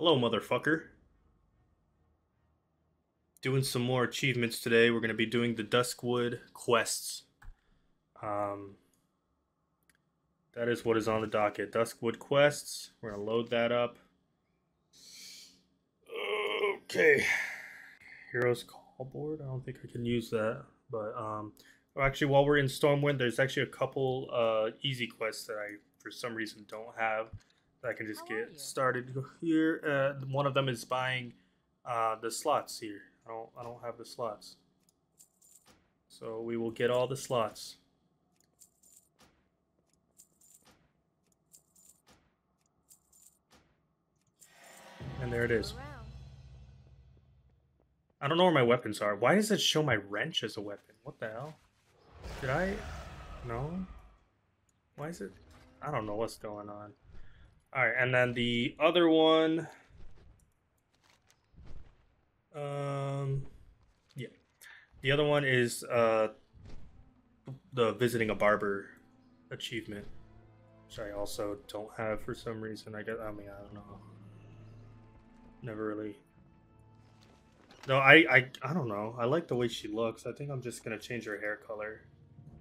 Hello, motherfucker. Doing some more achievements today. We're going to be doing the Duskwood quests. Um, that is what is on the docket. Duskwood quests. We're going to load that up. Okay. Heroes call board. I don't think I can use that. But um, actually, while we're in Stormwind, there's actually a couple uh, easy quests that I, for some reason, don't have. I can just How get started here. Uh, one of them is buying uh, the slots here. I don't. I don't have the slots. So we will get all the slots. And there it is. I don't know where my weapons are. Why does it show my wrench as a weapon? What the hell? Did I? No. Why is it? I don't know what's going on. All right, and then the other one. Um, yeah, the other one is uh the visiting a barber achievement, which I also don't have for some reason. I guess I mean I don't know. Never really no, I, I I don't know. I like the way she looks. I think I'm just gonna change her hair color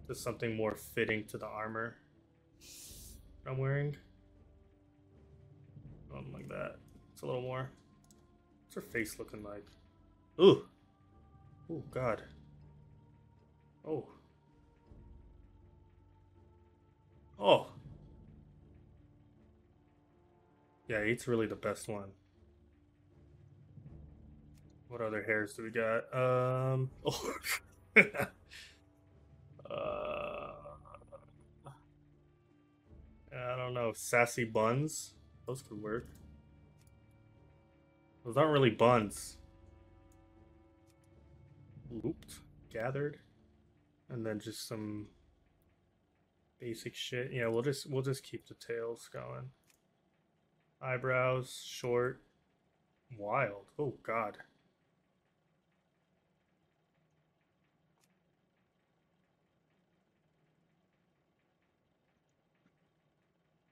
to something more fitting to the armor I'm wearing. Something like that. It's a little more. What's her face looking like? Ooh. Oh God. Oh. Oh. Yeah, eight's really the best one. What other hairs do we got? Um. Oh. uh, I don't know. Sassy buns. Those could work. Those aren't really buns. Looped, gathered, and then just some basic shit. Yeah, we'll just we'll just keep the tails going. Eyebrows short, wild. Oh God.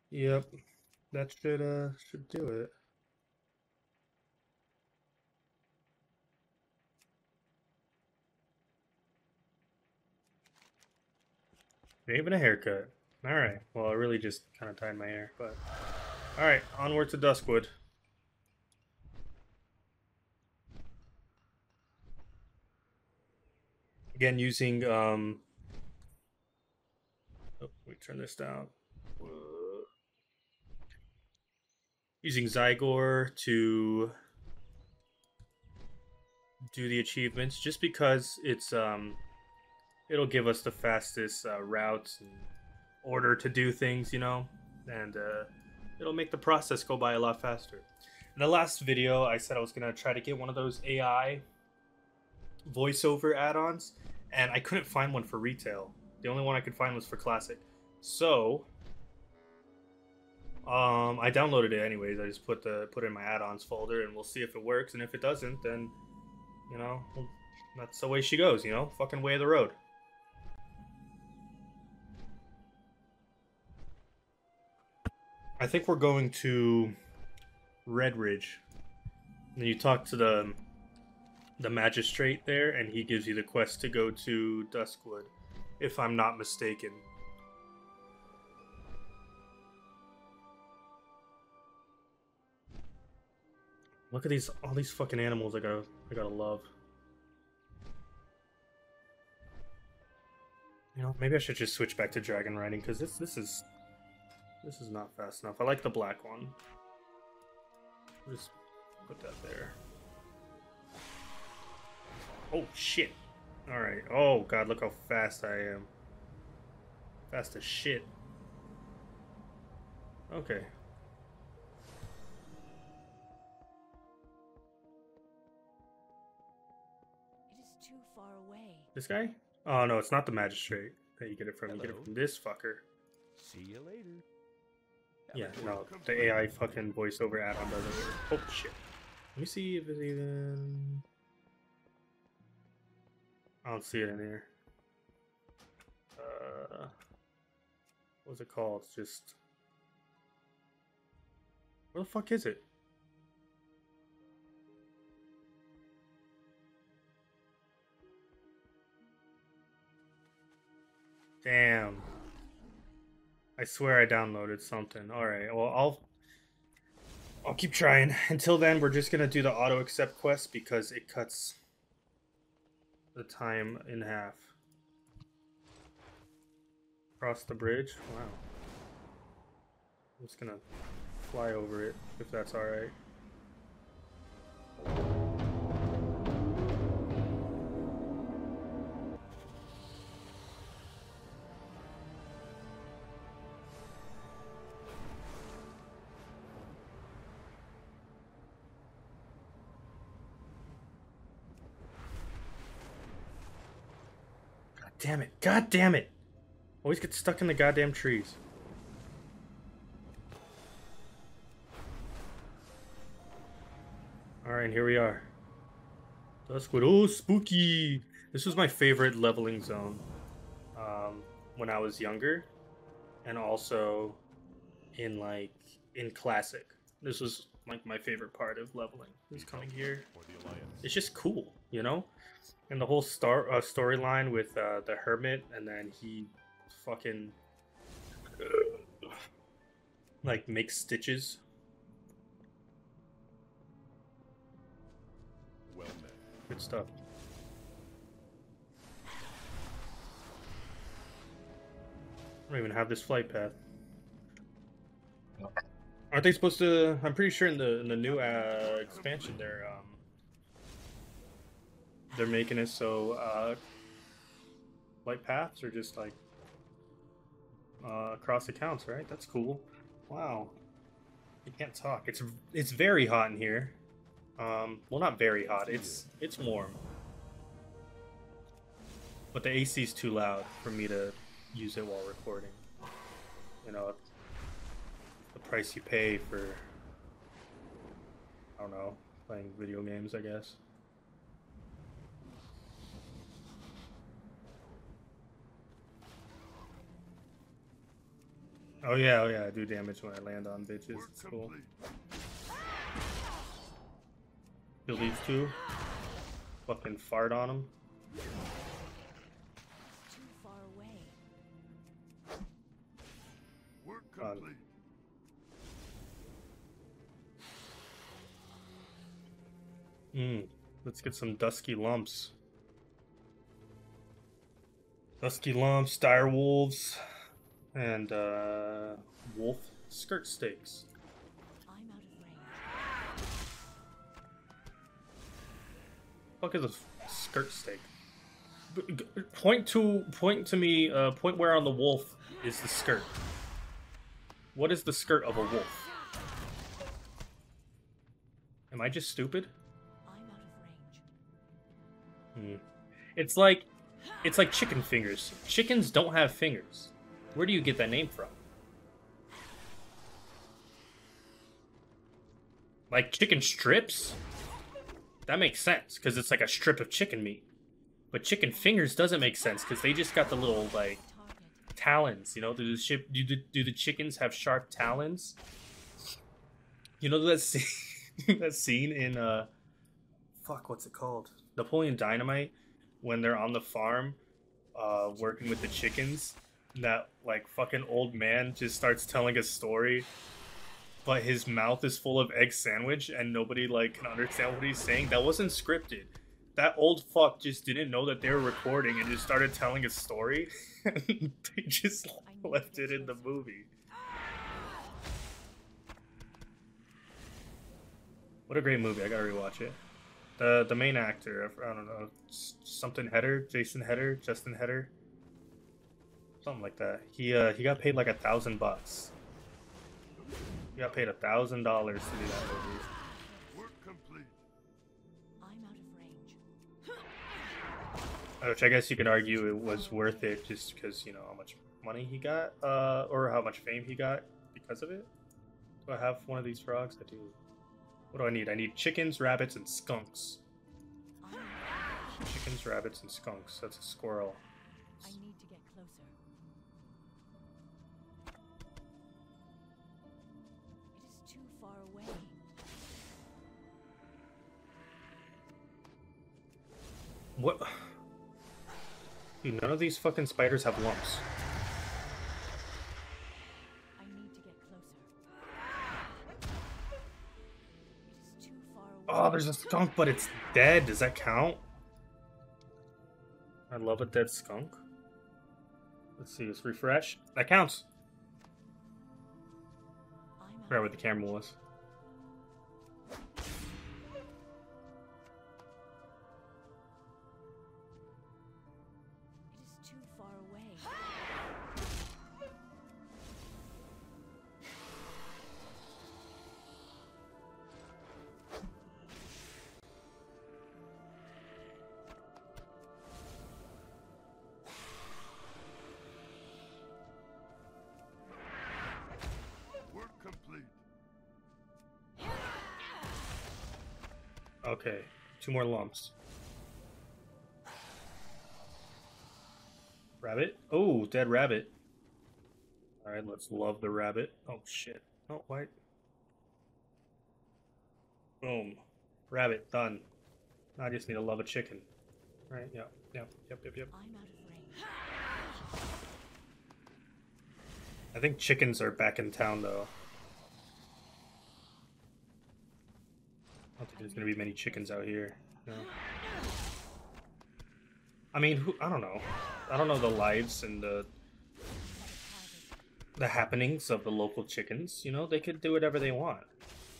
Yep, that should uh should do it. Even a haircut. All right. Well, I really just kind of tied my hair, but all right. Onward to Duskwood. Again, using um. Oh, we turn this down. Using Zygor to do the achievements, just because it's um it'll give us the fastest uh, routes and order to do things, you know, and uh, it'll make the process go by a lot faster. In the last video, I said I was gonna try to get one of those AI voiceover add-ons, and I couldn't find one for retail. The only one I could find was for classic. So, um, I downloaded it anyways. I just put the put it in my add-ons folder, and we'll see if it works. And if it doesn't, then you know, that's the way she goes. You know, fucking way of the road. I think we're going to Redridge. And you talk to the the magistrate there, and he gives you the quest to go to Duskwood, if I'm not mistaken. Look at these all these fucking animals I gotta I gotta love. You know, maybe I should just switch back to dragon riding because this this is this is not fast enough. I like the black one. Just put that there. Oh shit! All right. Oh god, look how fast I am. Fast as shit. Okay. This guy? Oh no, it's not the magistrate that you get it from. You get it from this fucker. See you later. Yeah, no, the AI fucking voiceover add-on doesn't work. Oh shit. Let me see if it's even. I don't see it in here. Uh, what's it called? It's just. Where the fuck is it? Damn. I swear I downloaded something. Alright, well I'll I'll keep trying. Until then, we're just gonna do the auto accept quest because it cuts the time in half. Cross the bridge? Wow. I'm just gonna fly over it if that's alright. God damn it. God damn it. Always get stuck in the goddamn trees. Alright, here we are. Duskwood. Oh, spooky! This was my favorite leveling zone um, when I was younger. And also in, like, in Classic. This was, like, my favorite part of leveling. Is coming here. It's just cool, you know? And the whole star uh, storyline with uh, the hermit, and then he fucking like makes stitches. Well met. Good stuff. I don't even have this flight path. Aren't they supposed to? I'm pretty sure in the in the new uh, expansion they're um, they're making it so uh, flight paths are just like uh, across accounts, right? That's cool. Wow. You can't talk. It's it's very hot in here. Um, well, not very hot. It's it's warm. But the AC is too loud for me to use it while recording. You know, price you pay for I don't know, playing video games, I guess. Oh yeah, oh yeah, I do damage when I land on bitches. It's cool. complete. Kill these two. Fucking fart on them. Too far away. Work Um, complete. Mm, let's get some dusky lumps. Dusky lumps, dire wolves, and uh, wolf skirt steaks. I'm out of range. Fuck is a skirt steak? Point to point to me. Uh, point where on the wolf is the skirt. What is the skirt of a wolf? Am I just stupid? Hmm. It's like it's like chicken fingers. Chickens don't have fingers. Where do you get that name from? Like chicken strips? That makes sense because it's like a strip of chicken meat. But chicken fingers doesn't make sense because they just got the little like talons. You know, do the ship do the, do the chickens have sharp talons? You know that scene, that scene in uh, fuck, what's it called? Napoleon Dynamite when they're on the farm, uh, working with the chickens. That like fucking old man just starts telling a story, but his mouth is full of egg sandwich and nobody like can understand what he's saying. That wasn't scripted. That old fuck just didn't know that they were recording and just started telling a story. they just left it in the movie. What a great movie! I gotta rewatch it. The the main actor, I don't know, something Header, Jason Header, Justin Header, something like that. He uh he got paid like a thousand bucks. He got paid a thousand dollars to do that movie. Work complete. I'm out of range. Which I guess you could argue it was worth it just because you know how much money he got, uh, or how much fame he got because of it. Do I have one of these frogs? I do. What do I need? I need chickens, rabbits, and skunks. I'm out of range. Chickens, rabbits, and skunks. That's a squirrel. I need to get closer. It is too far away. What? Dude, none of these fucking spiders have lumps. Oh, there's a skunk, but it's dead. Does that count? I love a dead skunk. Let's see, let's refresh. That counts. I'm Forgot where the camera was. Okay, two more lumps. Rabbit? Oh, dead rabbit. Alright, let's love the rabbit. Oh, shit. Oh, white. Boom. Rabbit, done. I just need to love a chicken. Right, yep, yep, yep, yep, yep. I'm out of range. I think chickens are back in town, though. I don't think there's gonna be many chickens out here. No. I mean, who? I don't know. I don't know the lives and the the happenings of the local chickens. You know, they could do whatever they want.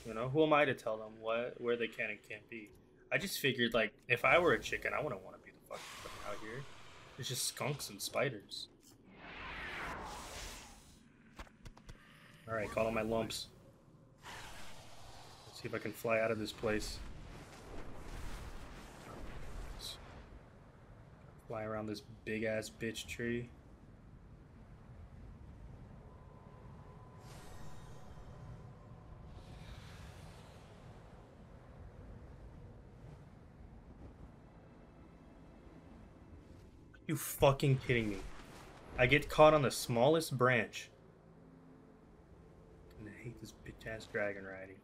You know, who am I to tell them what where they can and can't be? I just figured like if I were a chicken, I wouldn't want to be the fucking fucking out here. It's just skunks and spiders. All right, call on my lumps. See if I can fly out of this place. Fly around this big ass bitch tree. You fucking kidding me? I get caught on the smallest branch. And I hate this bitch ass dragon riding.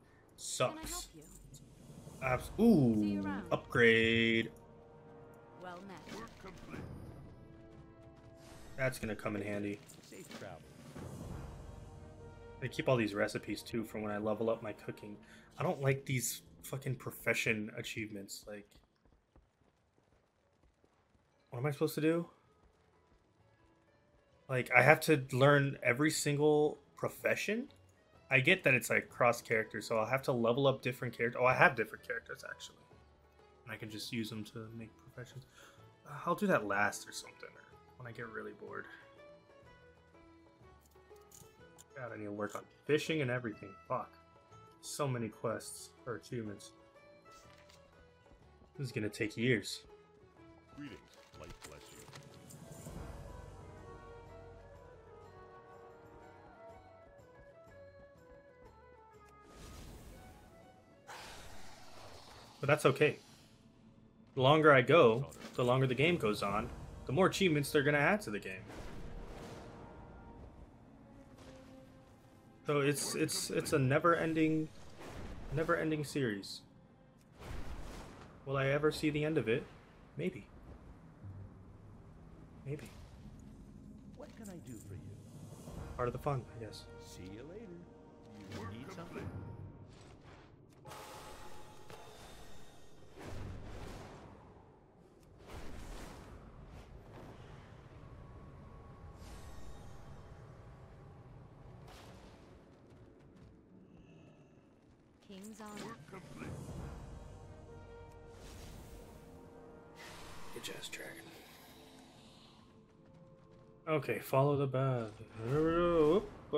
Can I help Sucks. Abs- Ooh, upgrade. Well met. That's gonna come in handy. I keep all these recipes too for when I level up my cooking. I don't like these fucking profession achievements. Like, what am I supposed to do? Like, I have to learn every single profession. I get that it's like cross characters, so I'll have to level up different characters. Oh, I have different characters actually. And I can just use them to make professions. Uh, I'll do that last or something, or when I get really bored. God, I need to work on fishing and everything. Fuck. So many quests or achievements. This is gonna take years. Greetings. But that's okay. The longer I go, the longer the game goes on, the more achievements they're gonna add to the game. So it's it's it's a never-ending, never-ending series. Will I ever see the end of it? Maybe. Maybe. What can I do for you? Part of the fun, I guess. King's on. Work complete. Bitch ass dragon. Okay, follow the path. Oop, uh.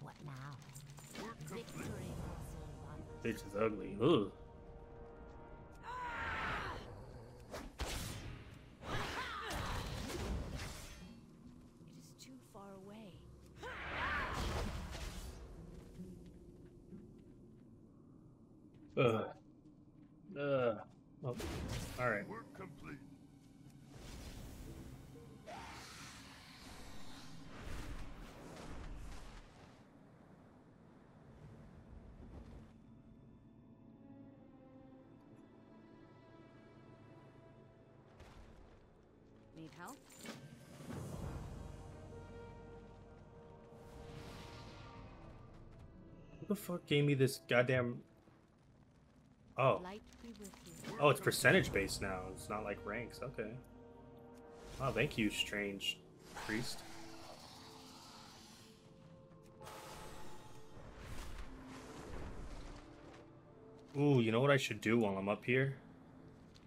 What now? Victory, Silvan. Bitch is ugly. Ugh. The fuck gave me this goddamn? Oh, oh, it's percentage based now. It's not like ranks. Okay. Oh, thank you, strange priest. Ooh, you know what I should do while I'm up here?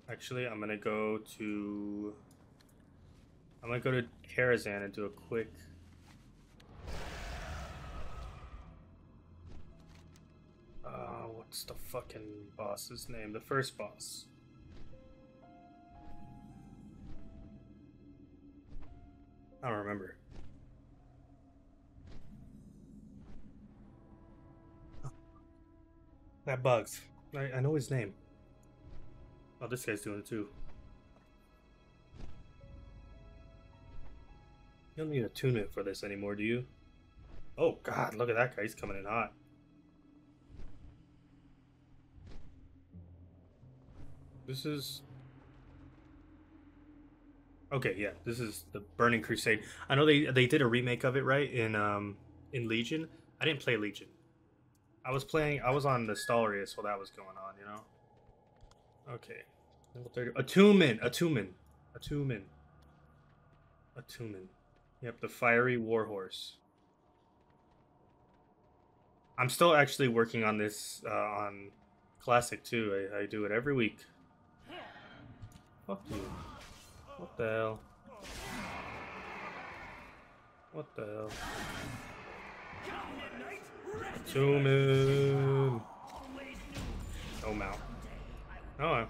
Actually, I'm gonna go to. I'm gonna go to Karazhan and do a quick. Uh, what's the fucking boss's name? The first boss. I don't remember. That bugs. I, I know his name. Oh, this guy's doing it too. You don't need attunement for this anymore, do you? Oh god, look at that guy. He's coming in hot. This is Okay, yeah, this is the Burning Crusade. I know they they did a remake of it, right? In um in Legion. I didn't play Legion. I was playing. I was on the Nostalrius while that was going on. You know. Okay. Level thirty. Attunement. Attunement. Attunement. Attunement. Yep, the fiery warhorse. I'm still actually working on this uh, on classic too. I, I do it every week. Fuck you. What the hell? What the hell? Attunement. Oh, mount. Oh.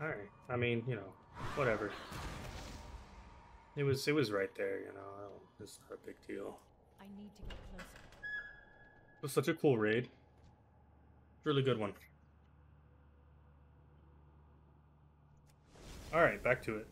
Alright. I mean, you know, whatever. It was it was right there, you know. It's not a big deal. I need to get closer. It was such a cool raid. Really good one. Alright, back to it.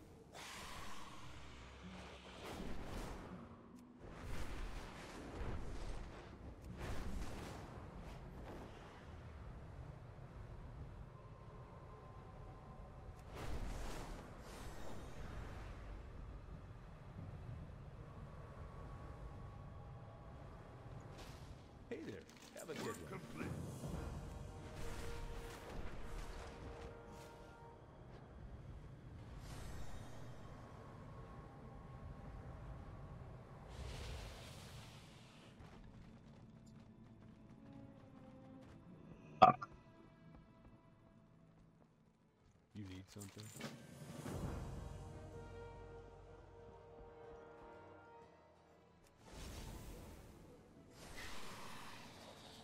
Something?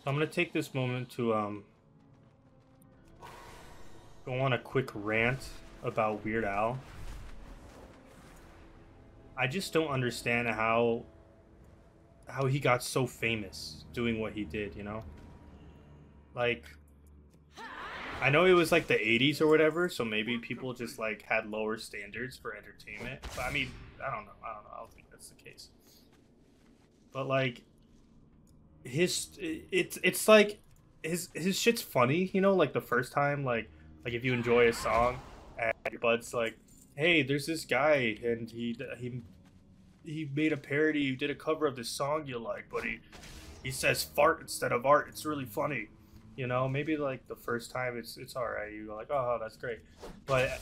I'm gonna take this moment to um go on a quick rant about Weird Al. I just don't understand how how he got so famous doing what he did, you know? Like I know it was like the 80s or whatever, so maybe people just like had lower standards for entertainment. But I mean, I don't know. I don't know. I don't think that's the case. But like his it's it's like his his shit's funny, you know, like the first time like like if you enjoy a song and your bud's like, "Hey, there's this guy and he he he made a parody, he did a cover of this song you like, but he he says fart instead of art. It's really funny." You know, maybe like the first time it's it's all right. You're like, "Oh, that's great." But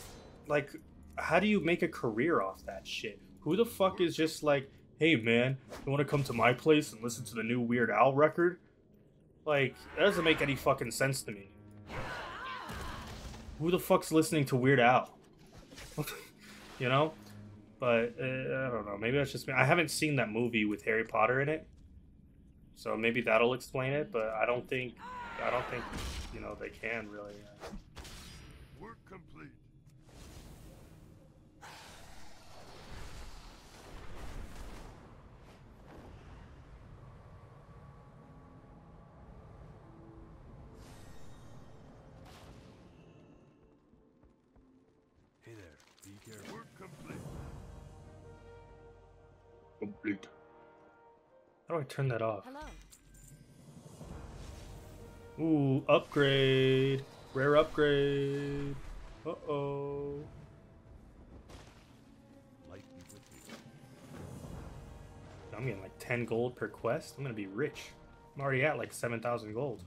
like how do you make a career off that shit? Who the fuck is just like, hey man, you want to come to my place and listen to the new Weird Al record? Like, that doesn't make any fucking sense to me. Who the fuck's listening to Weird Al? you know? But uh, I don't know. Maybe that's just me. I haven't seen that movie with Harry Potter in it, so maybe that'll explain it. But I don't think, I don't think, you know, they can really. Uh, Work complete. Hey there. Be careful. Work complete. complete. How do I turn that off? Hello. Ooh, upgrade. Rare upgrade. Uh oh. I'm getting like 10 gold per quest, I'm gonna be rich. I'm already at like 7,000 gold.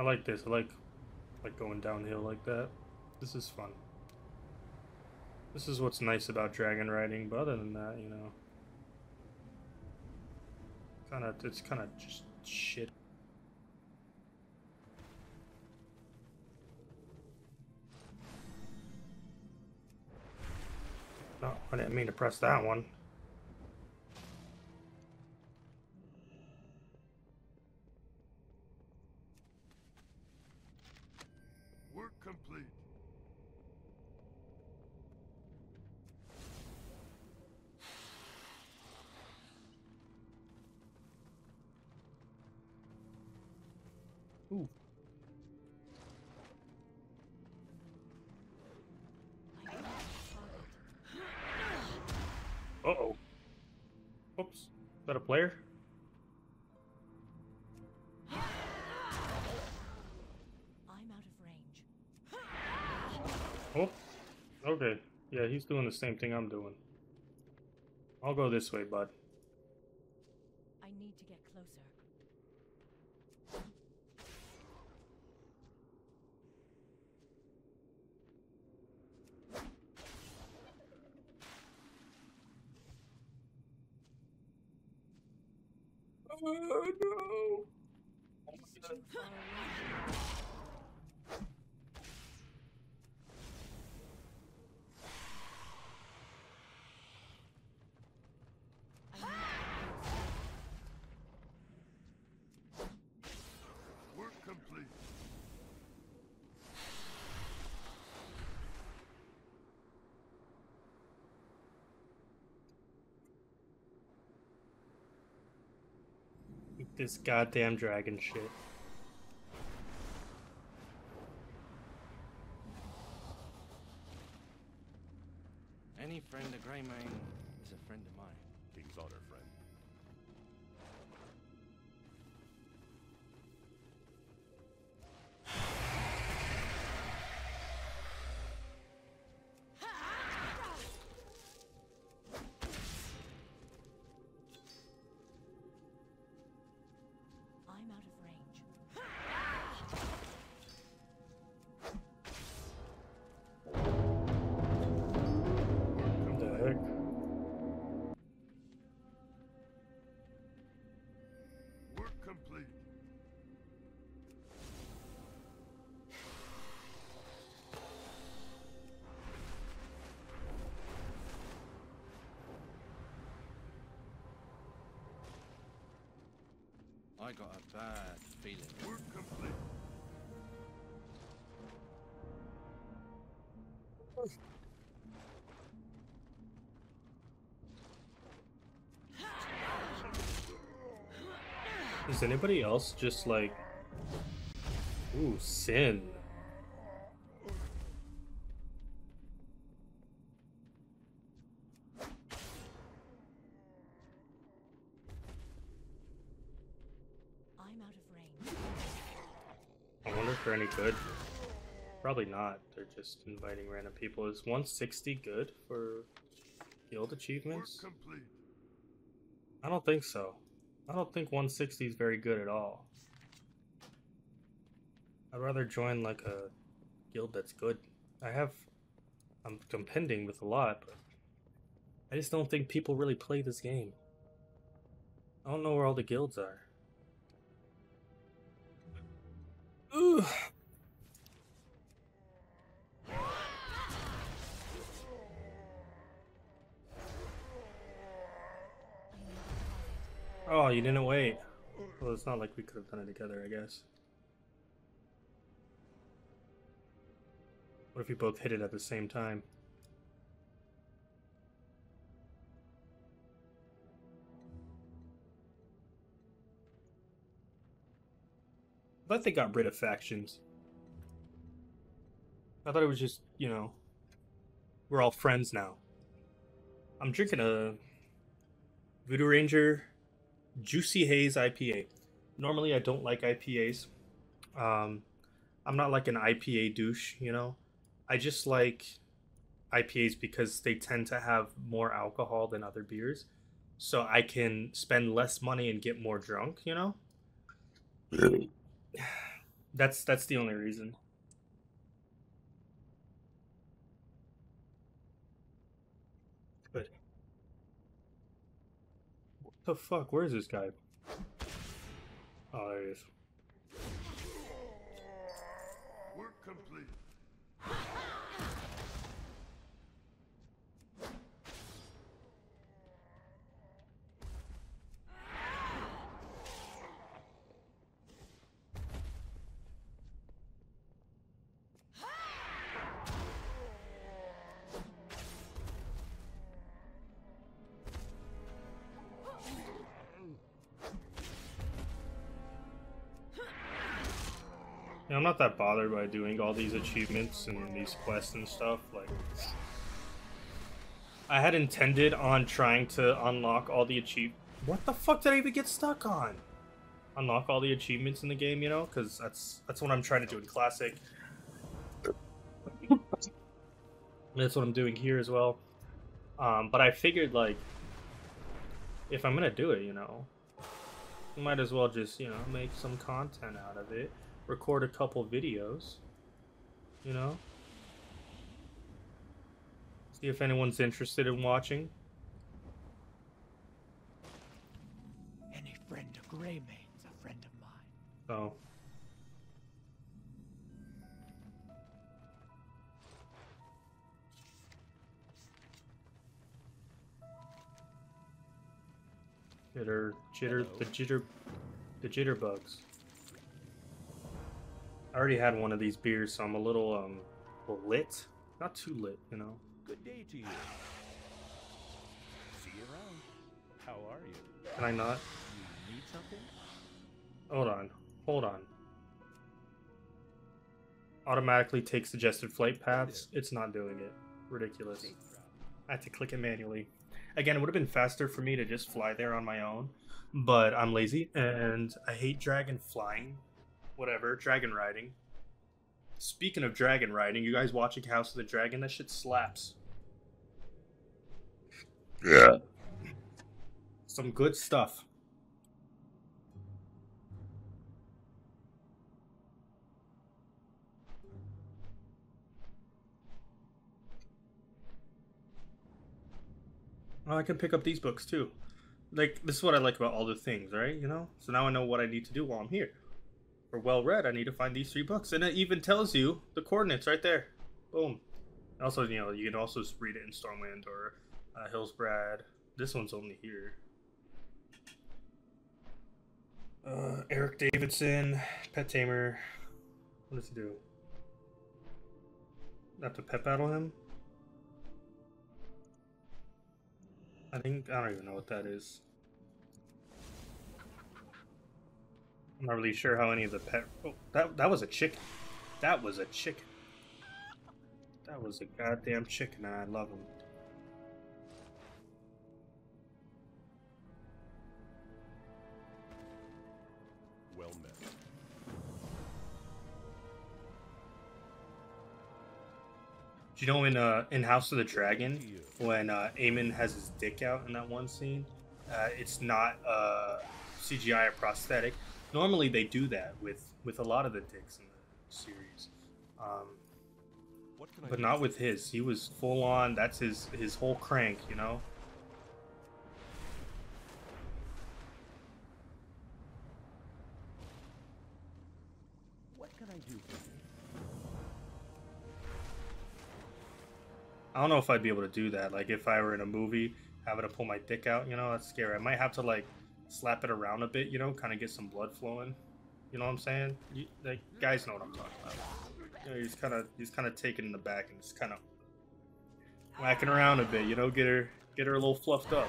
I like this. I like like going downhill like that. This is fun. This is what's nice about dragon riding, but other than that, you know, kind of it's kind of just shit. No, I didn't mean to press that one. He's doing the same thing I'm doing. I'll go this way, bud. I need to get closer. Oh no. Too far away. I need to get closer. Work complete. This goddamn dragon shit. Any friend of Greymane is a friend of mine. King's honor, friend. I got a bad feeling. Work complete. Is anybody else just like. Ooh, sin. I'm out of range. I wonder if they're any good. Probably not. They're just inviting random people. Is 160 good for guild achievements? I don't think so. I don't think 160 is very good at all. I'd rather join like a guild that's good. I have. I'm compending with a lot, but I just don't think people really play this game. I don't know where all the guilds are. Ugh. Oh, you didn't wait. Well, it's not like we could have done it together, I guess. What if we both hit it at the same time? I thought they got rid of factions. I thought it was just, you know, we're all friends now. I'm drinking a Voodoo Ranger Juicy Haze IPA. Normally, I don't like IPAs. Um, I'm not like an IPA douche, you know. I just like IPAs because they tend to have more alcohol than other beers, so I can spend less money and get more drunk, you know. Really? That's that's the only reason. The fuck? Where is this guy? Oh, there he is. Yeah, I'm not that bothered by doing all these achievements and these quests and stuff. Like, I had intended on trying to unlock all the achieve. What the fuck did I even get stuck on? Unlock all the achievements in the game, you know, because that's that's what I'm trying to do in classic. that's what I'm doing here as well. Um, but I figured like, if I'm gonna do it, you know, might as well just you know make some content out of it record a couple videos, you know? See if anyone's interested in watching. Any friend of Greymane's a friend of mine. Oh. Jitter, jitter, the jitter, the jitterbugs. I already had one of these beers, so I'm a little um lit. Not too lit, you know. Good day to you. See you around. How are you? Can I not? You need something? Hold on. Hold on. Automatically take suggested flight paths. It's not doing it. Ridiculous. I had to click it manually. Again, it would have been faster for me to just fly there on my own, but I'm lazy and I hate dragon flying. Whatever, dragon riding. Speaking of dragon riding, you guys watching House of the Dragon? That shit slaps. Yeah. Some good stuff. Oh, I can pick up these books too. Like, this is what I like about all the things, right? You know? So now I know what I need to do while I'm here. For well read, I need to find these three books. And it even tells you the coordinates right there. Boom. Also, you know, you can also read it in Stormwind or uh, Hillsbrad. This one's only here. Uh, Eric Davidson, Pet Tamer. What does he do? Have to pet battle him? I think I don't even know what that is. I'm not really sure how any of the pet. Oh, that that was a chicken. That was a chicken. That was a goddamn chicken, and I love him. Well met. Do you know in uh in House of the Dragon when uh Aemon has his dick out in that one scene, uh, it's not uh CGI or prosthetic. Normally they do that with with a lot of the dicks in the series, um, What can but not with his. He was full on. That's his his whole crank, you know. What can I do? I don't know if I'd be able to do that. Like if I were in a movie, having to pull my dick out, you know, that's scary. I might have to like slap it around a bit, you know, kind of get some blood flowing. You know what I'm saying? You, like guys know what I'm talking about. You know, he's kind of he's kind of taken in the back and just kind of whacking around a bit. You know, get her get her a little fluffed up.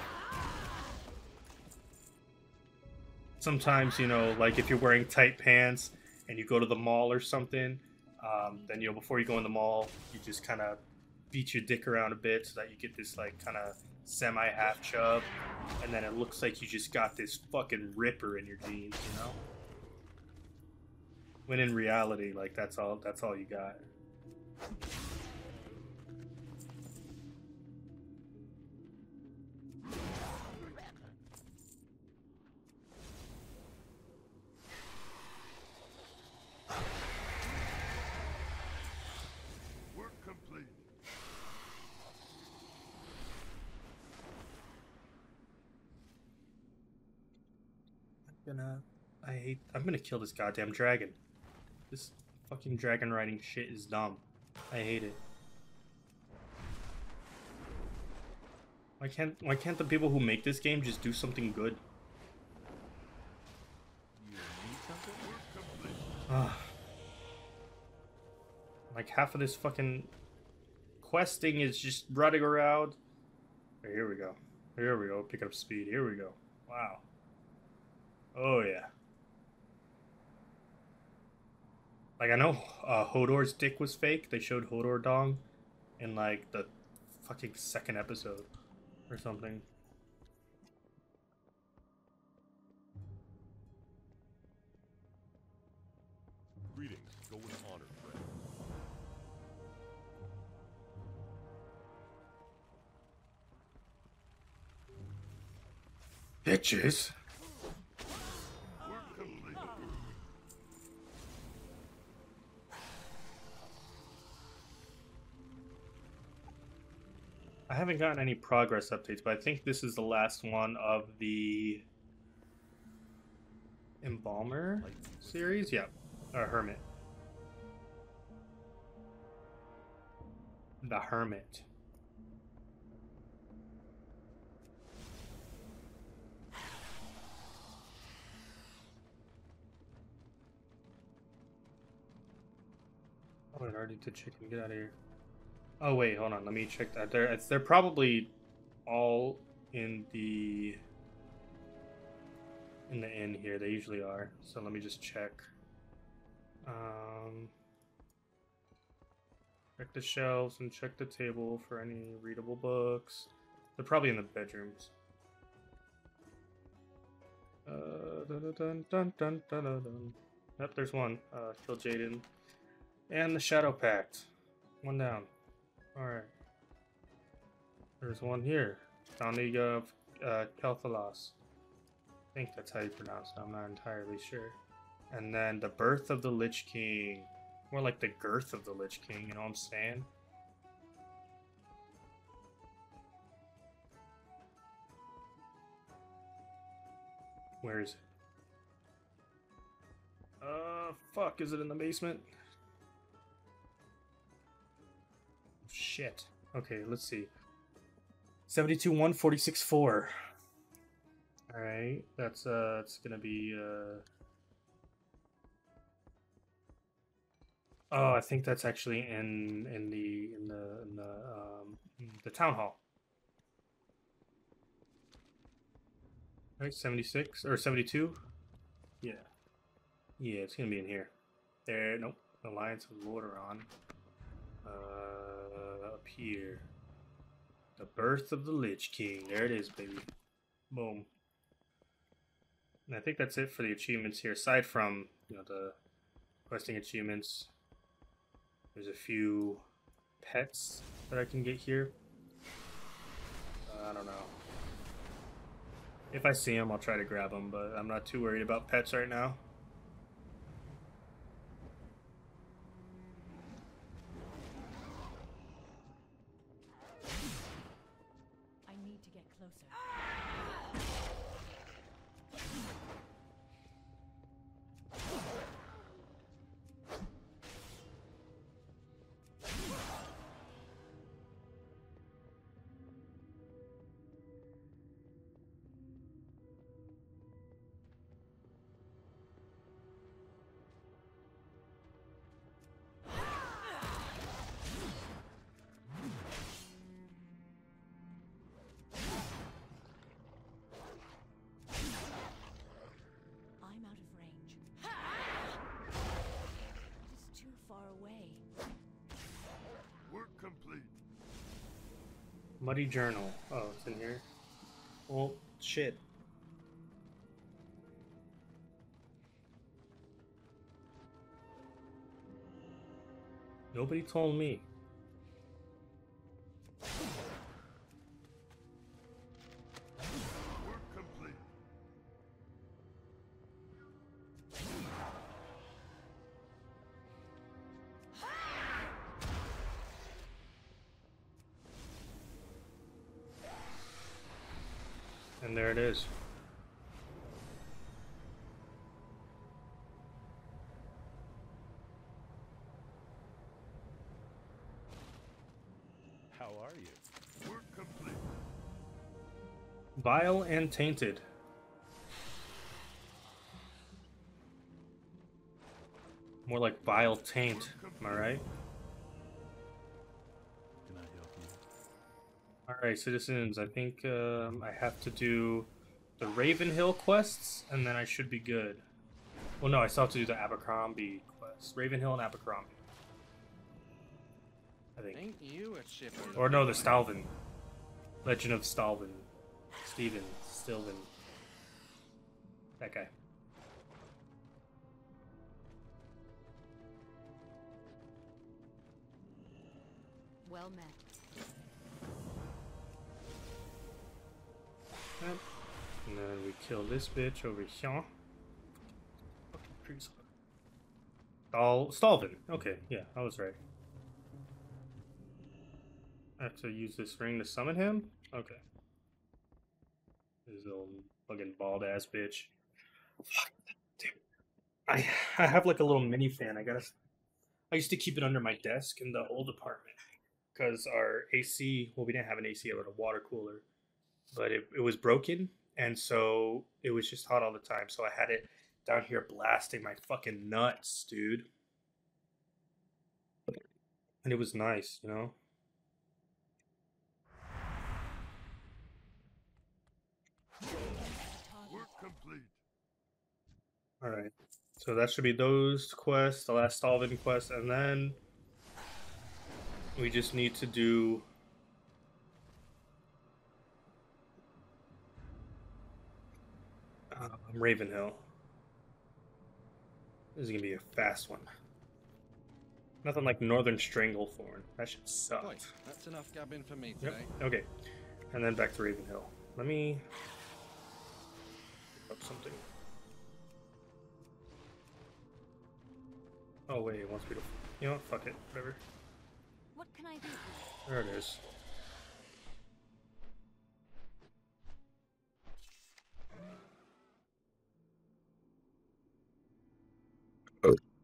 Sometimes you know, like if you're wearing tight pants and you go to the mall or something, um, then you know before you go in the mall, you just kind of beat your dick around a bit so that you get this like kind of semi half chub, and then it looks like you just got this fucking ripper in your jeans, you know? When in reality, like that's all that's all you got. Hate I'm gonna kill this goddamn dragon. This fucking dragon riding shit is dumb. I hate it. Why can't why can't the people who make this game just do something good? Ugh. Like half of this fucking questing is just running around. Here we go. Here we go. Pick up speed. Here we go. Wow. Oh yeah. Like I know uh, Hodor's dick was fake. They showed Hodor dong in like the fucking second episode or something. Greetings. Go with honor, friend. Bitches. I haven't gotten any progress updates, but I think this is the last one of the Embalmer series. Yeah, or Hermit. The Hermit. Oh, it already did chicken. Get out of here. Oh wait, hold on. Let me check that. They're they're probably all in the in the inn here. They usually are. So let me just check. Um, check the shelves and check the table for any readable books. They're probably in the bedrooms. Uh, dun, dun, dun, dun, dun, dun. Yep, there's one. Uh, Kil'jaeden. And the Shadow Pact. One down. Alright. There's one here. Founding of uh. I think that's how you pronounce it. I'm not entirely sure. And then the birth of the Lich King. More like the girth of the Lich King, you know what I'm saying? Where is it? Uh, fuck, is it in the basement? Shit. Okay, let's see. 72 1 46 4. Alright, that's uh it's gonna be uh Oh, I think that's actually in in the in the in the um the town hall. Right, 76 or 72? Yeah. Yeah, it's gonna be in here. There, nope. Alliance of Lordaeron. Uh, up here. The birth of the Lich King. There it is, baby. Boom. And I think that's it for the achievements here. Aside from, you know, the questing achievements, there's a few pets that I can get here. Uh, I don't know. If I see them, I'll try to grab them, but I'm not too worried about pets right now. Muddy Journal. Oh, it's in here. Well, shit. Nobody told me. Vile and tainted. More like vile taint, am I right? Can I help you? Alright, citizens, I think um, I have to do the Ravenhill quests, and then I should be good. Well, no, I still have to do the Abercrombie quests. Ravenhill and Abercrombie. I think. Ain't you a? Or no, the Stalvan. Legend of Stalvan. Steven. Stilvin. That guy. Well met. And then we kill this bitch over here. Stal Stalvan. Okay, yeah, I was right. I have to use this ring to summon him? Okay. This little fucking bald ass bitch. Fuck. Damn. I I have like a little mini fan. I gotta. I used to keep it under my desk in the old apartment because our AC. Well, we didn't have an AC. Had a water cooler but it, it was broken and so it was just hot all the time so i had it down here blasting my fucking nuts dude and it was nice you know Work complete. All right so that should be those quests the last Stalvan quest and then we just need to do um, ravenhill this is gonna be a fast one nothing like northern stranglethorn that should suck Right, that's enough gabbing for me today. Yep. Okay. And then back to Ravenhill. Let me up something. Oh wait, it wants me to. You know what? Fuck it. Whatever. What can I do? There it is.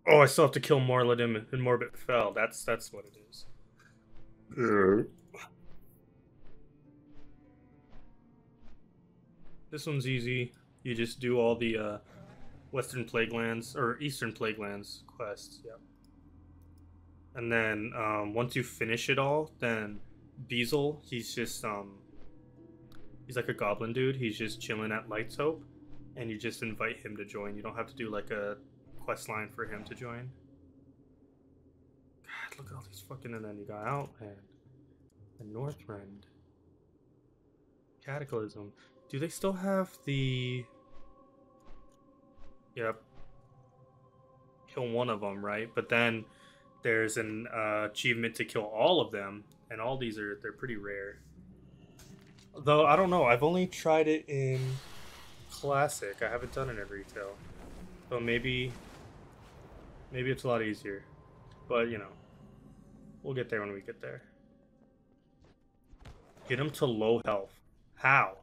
Oh, I still have to kill Morladim and Morbit Fell. That's that's what it is. This one's easy. You just do all the uh, Western Plaguelands or Eastern Plaguelands quest. Yep. And then um, once you finish it all, then Beezil, he's just um, he's like a goblin dude. He's just chilling at Light's Hope, and you just invite him to join. You don't have to do like a quest line for him to join. God, look at all these fucking. And then you got Outland, and the Northrend, Cataclysm. Do they still have the? Yep. Kill one of them, right? But then there's an uh, achievement to kill all of them, and all these are they're pretty rare. Though I don't know, I've only tried it in classic. I haven't done it in retail, so maybe maybe it's a lot easier. But you know, we'll get there when we get there. Get him to low health. How?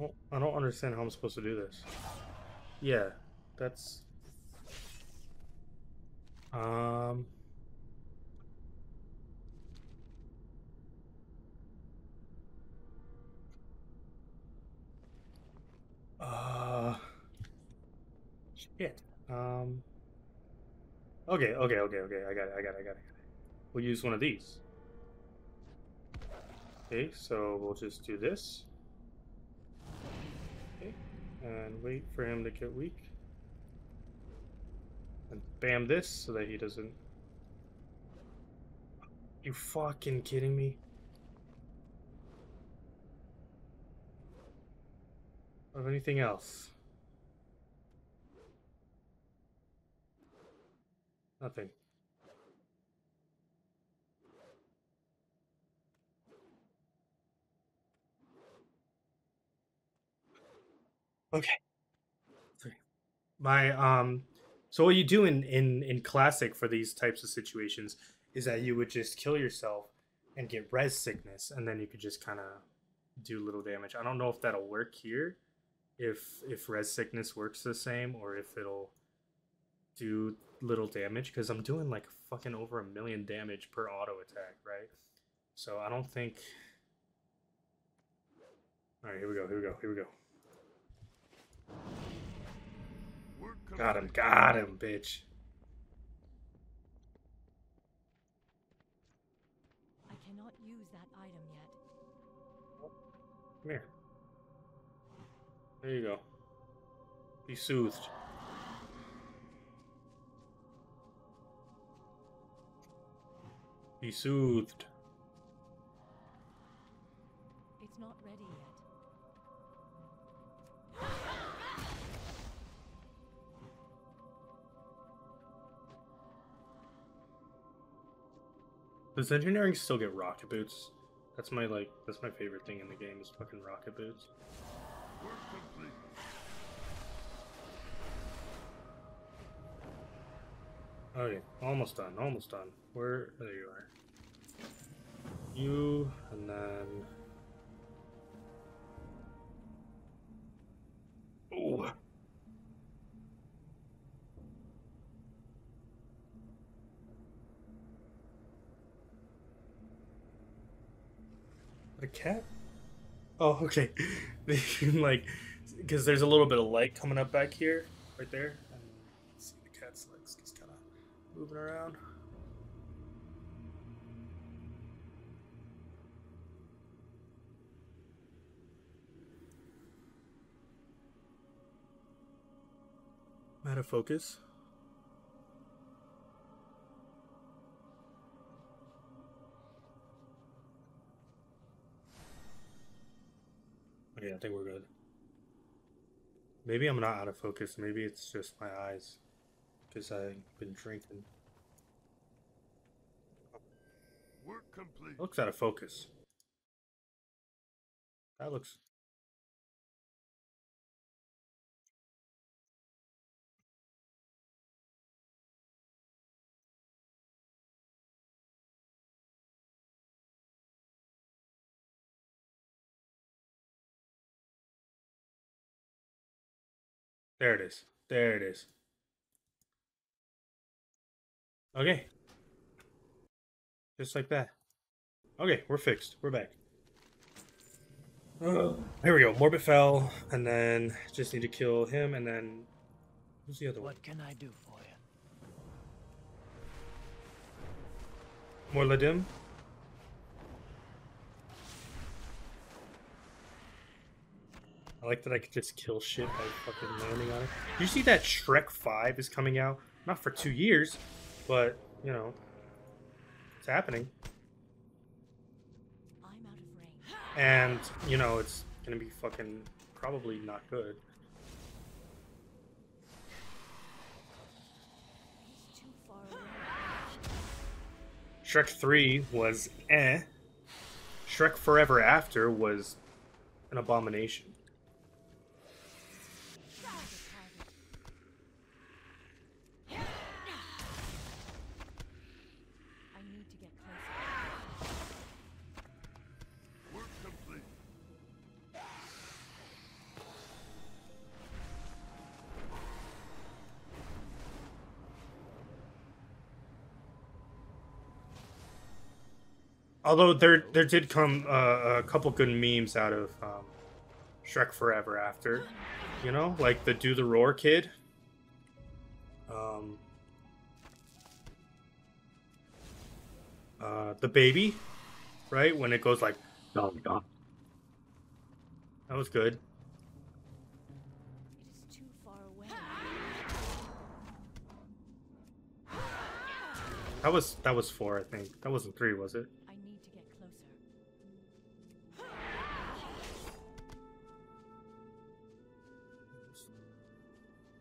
I don't understand how I'm supposed to do this. Yeah, that's. Um. Uh. Shit. Um. Okay, okay, okay, okay. I got it, I got it, I got it. We'll use one of these. Okay, so we'll just do this. And wait for him to get weak. And bam this so that he doesn't. You fucking kidding me? Of anything else? Nothing. Okay. My um so what you do in in in classic for these types of situations is that you would just kill yourself and get res sickness and then you could just kind of do little damage. I don't know if that'll work here if if res sickness works the same or if it'll do little damage because I'm doing like fucking over a million damage per auto attack, right? So I don't think All right, here we go. Here we go. Here we go. Got him. Got him, bitch. I cannot use that item yet. Come here. There you go. Be soothed. Be soothed. Does engineering still get rocket boots? That's my like that's my favorite thing in the game is fucking rocket boots. Okay, almost done, almost done. Where there you are. You and then A cat? Oh, okay. Like, because there's a little bit of light coming up back here, right there, and see the cat's legs just kind of moving around. Out of focus. Okay, I think we're good. Maybe I'm not out of focus. Maybe it's just my eyes. Because I've been drinking. Work complete. Looks out of focus. That looks. There it is. There it is. Okay. Just like that. Okay, we're fixed. We're back. Uh, here we go. Morbid fell, and then just need to kill him, and then who's the other one? What can I do for you? Morladim. I like that I could just kill shit by fucking landing on it. You see that Shrek 5 is coming out? Not for two years, but, you know, it's happening. I'm out of range. And, you know, it's gonna be fucking probably not good. He's too far away. Shrek 3 was eh. Shrek Forever After was an abomination. Although there there did come uh, a couple good memes out of um, Shrek Forever After, you know, like the Do the Roar kid. Um, uh, the baby, right when it goes like, dum dum. That was good. It is too far away. That was that was four, I think. That wasn't three, was it?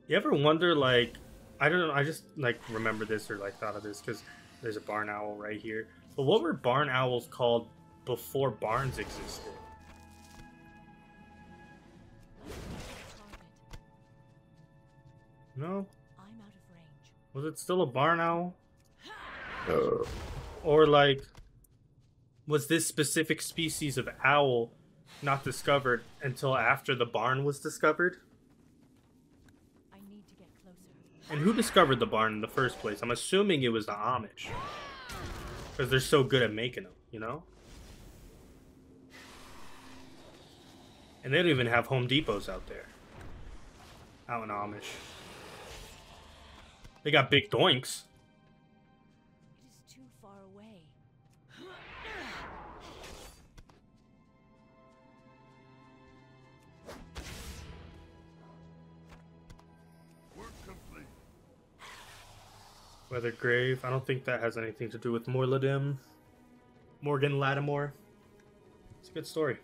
You ever wonder, like, I don't know, I just like remember this or like thought of this because there's a barn owl right here. But what were barn owls called before barns existed? No, I'm out of range. was it still a barn owl? Uh. Or like, was this specific species of owl not discovered until after the barn was discovered? I need to get closer. And who discovered the barn in the first place? I'm assuming it was the Amish. Because they're so good at making them, you know? And they don't even have Home Depots out there. Out in Amish. They got big doinks. Weather Grave. I don't think that has anything to do with Morladim. Morgan Ladimore. It's a good story.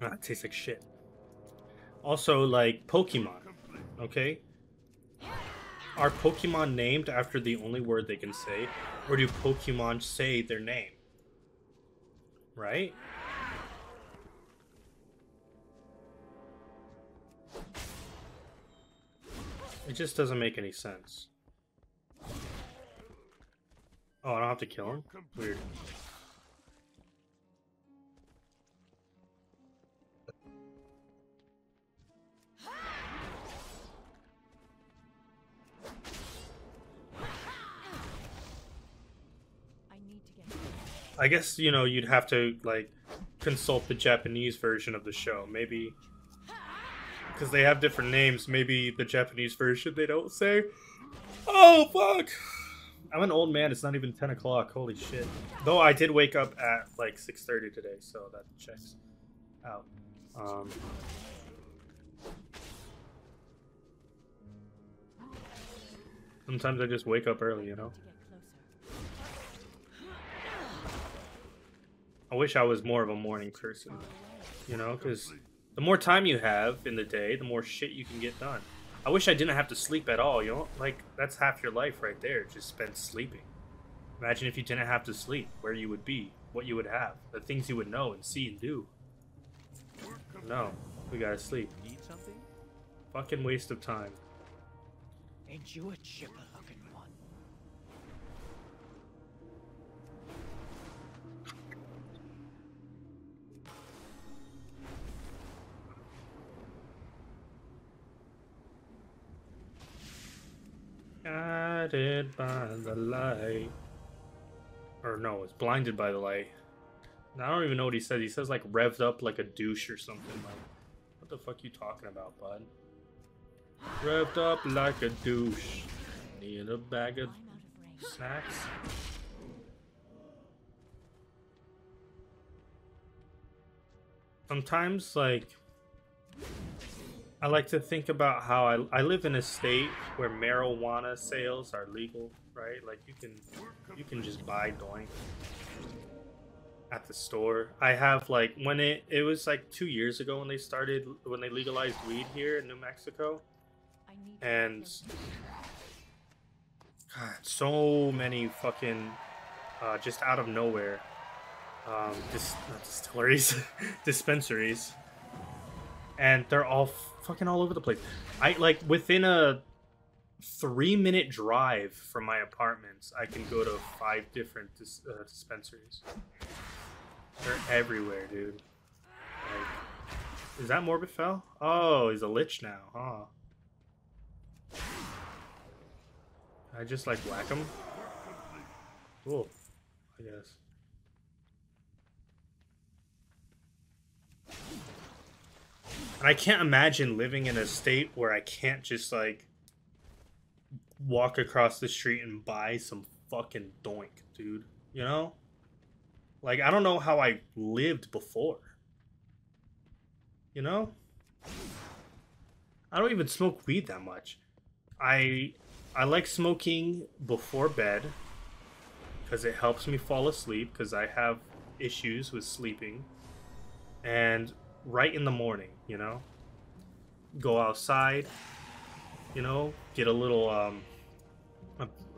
Ah, it tastes like shit. Also, like Pokemon, okay? Are Pokemon named after the only word they can say, or do Pokemon say their name? Right? It just doesn't make any sense. Oh, I don't have to kill him? Weird. I guess, you know, you'd have to, like, consult the Japanese version of the show. Maybe. Because they have different names. Maybe the Japanese version they don't say. Oh, fuck! I'm an old man. It's not even 10 o'clock. Holy shit. Though I did wake up at, like, 6.30 today, so that checks out. Um. Sometimes I just wake up early, you know? To get closer. I wish I was more of a morning person. You know, because the more time you have in the day, the more shit you can get done. I wish I didn't have to sleep at all. You know, like that's half your life right there, just spent sleeping. Imagine if you didn't have to sleep, where you would be, what you would have, the things you would know and see and do. No, we gotta sleep. Need something? Fucking waste of time. Ain't you a chipper By the light. Or no, it's blinded by the light. I don't even know what he says. He says like revved up like a douche or something. Like, what the fuck you talking about, bud? Revved up like a douche. Need a bag of snacks. Sometimes, like, I like to think about how I, I live in a state where marijuana sales are legal, right? Like, you can you can just buy doink at the store. I have like when it it was like two years ago when they started when they legalized weed here in New Mexico. I need to get And. God, so many fucking uh, just out of nowhere um, dis- not distilleries, dispensaries, and they're all fucking all over the place. I like within a three minute drive from my apartments, I can go to five different dis- uh, dispensaries. They're everywhere, dude. Like, is that Morbid Fell? Oh, he's a lich now, huh? I just like whack him. Cool, I guess. And I can't imagine living in a state where I can't just like walk across the street and buy some fucking doink, dude. You know? Like I don't know how I lived before. You know? I don't even smoke weed that much. I I like smoking before bed because it helps me fall asleep because I have issues with sleeping. And right in the morning, you know? Go outside, you know, get a little um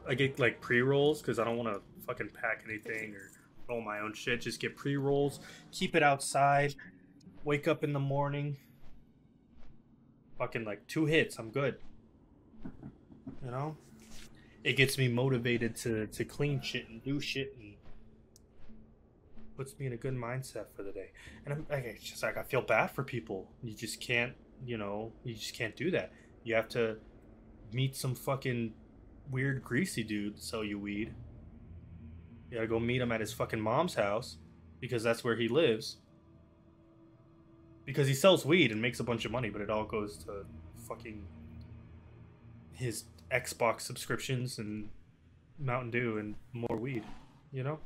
I get like pre-rolls cuz I don't want to fucking pack anything or roll my own shit. Just get pre-rolls, keep it outside, wake up in the morning. Fucking like two hits, I'm good. You know? It gets me motivated to to clean shit and do shit and puts me in a good mindset for the day. And I'm like, it's just like I feel bad for people. You just can't, you know, you just can't do that. You have to meet some fucking weird greasy dude to sell you weed. You gotta go meet him at his fucking mom's house because that's where he lives. Because he sells weed and makes a bunch of money, but it all goes to fucking his Xbox subscriptions and Mountain Dew and more weed, you know?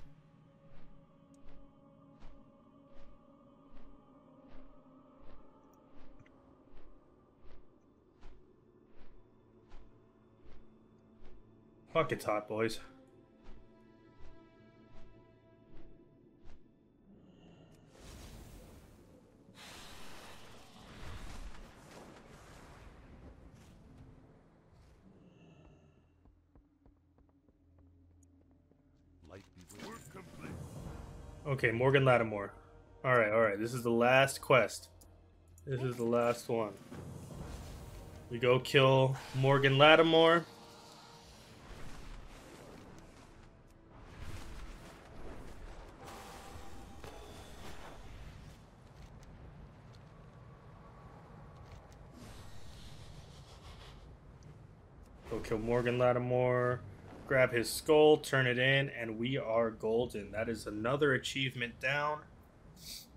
Fuck it's hot, boys. Okay, Morgan Ladimore. Alright, alright. This is the last quest. This is the last one. We go kill Morgan Ladimore. Morgan Ladimore. Grab his skull, turn it in, and we are golden. That is another achievement down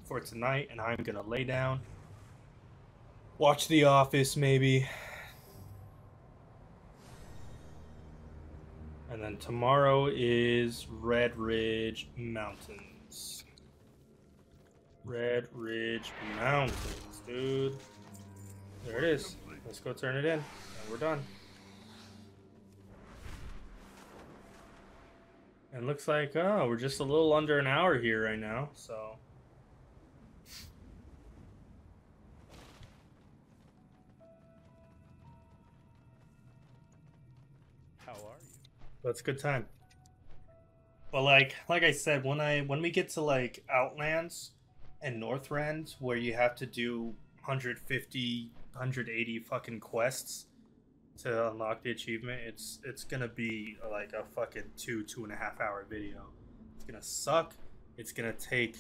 for tonight, and I'm gonna lay down. Watch The Office, maybe. And then tomorrow is Redridge Mountains. Redridge Mountains, dude. There it is. Let's go turn it in, and we're done. And looks like oh, we're just a little under an hour here right now, so How are you? that's a good time. But like like I said, when I when we get to like Outlands and Northrend where you have to do 150, 180 fucking quests to unlock the achievement, it's it's gonna be like a fucking two, two and a half hour video. It's gonna suck. It's gonna take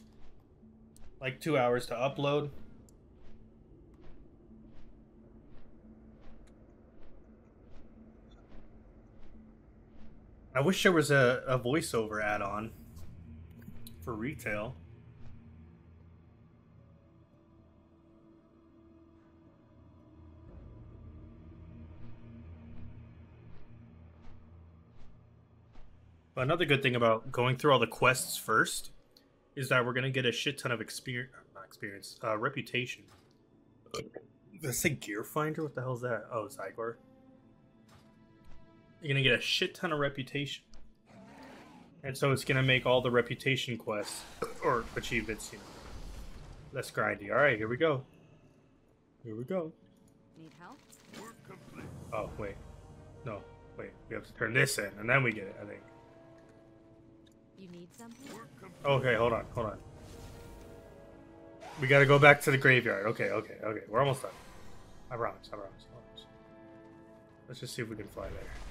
like two hours to upload. I wish there was a, a voiceover add on for retail. Another good thing about going through all the quests first is that we're gonna get a shit ton of experience, not experience, uh, reputation. I say Gear Finder? What the hell is that? Oh, Igor. You're gonna get a shit ton of reputation, and so it's gonna make all the reputation quests or achievements, you know, less grindy. All right, here we go. Here we go. Need help? Work complete. Oh wait, no, wait. We have to turn this in, and then we get it. I think. You need something? Okay, hold on, hold on. We gotta go back to the graveyard. Okay, okay, okay. We're almost done. I promise, I promise, I promise. Let's just see if we can fly there.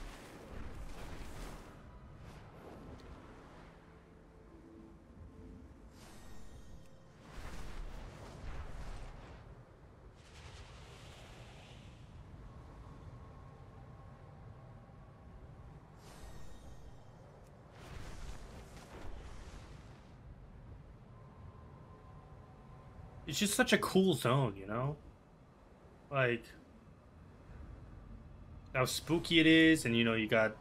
Just such a cool zone, you know? Like how spooky it is, and you know, you got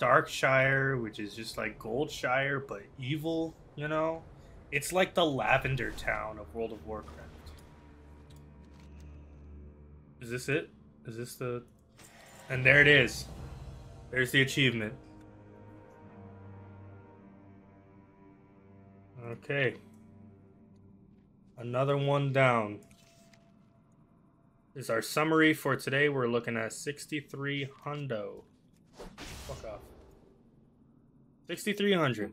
Darkshire, which is just like Goldshire, but evil, you know? It's like the Lavender Town of World of Warcraft. Is this it? Is this the. And there it is. There's the achievement. Okay. Another one down. Is our summary for today. We're looking at 63 hundo. Fuck off. 6300.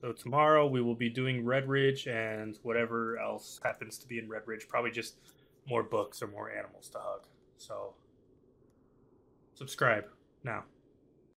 So tomorrow we will be doing Redridge and whatever else happens to be in Redridge. Probably just more books or more animals to hug. So subscribe now.